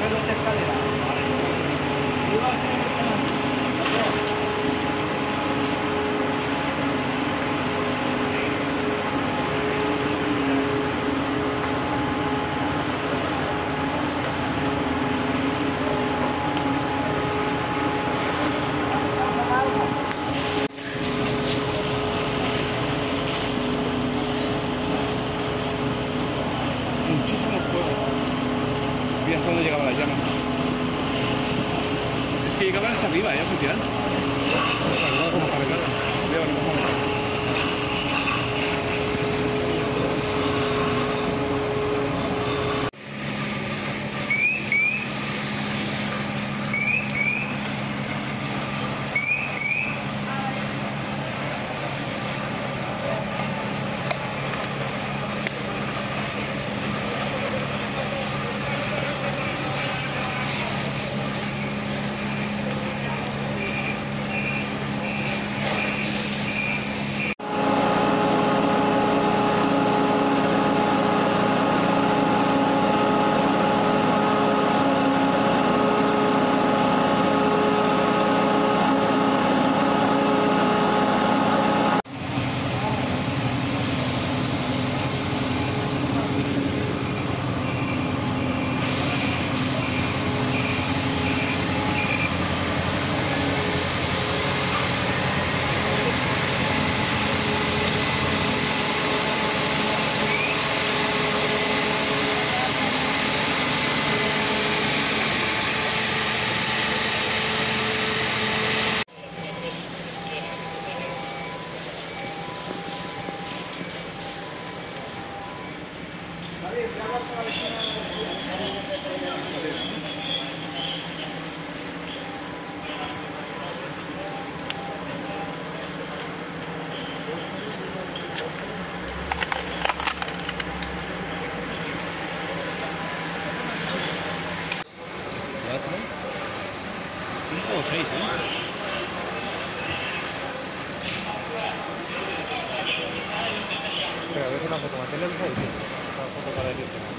menos escalera. Dónde llegaban las llamas. Es que llegaban hasta arriba, ¿eh? A funcionar. como cargada. Pero a veces una foto, manténle el foto. Una foto para decirte.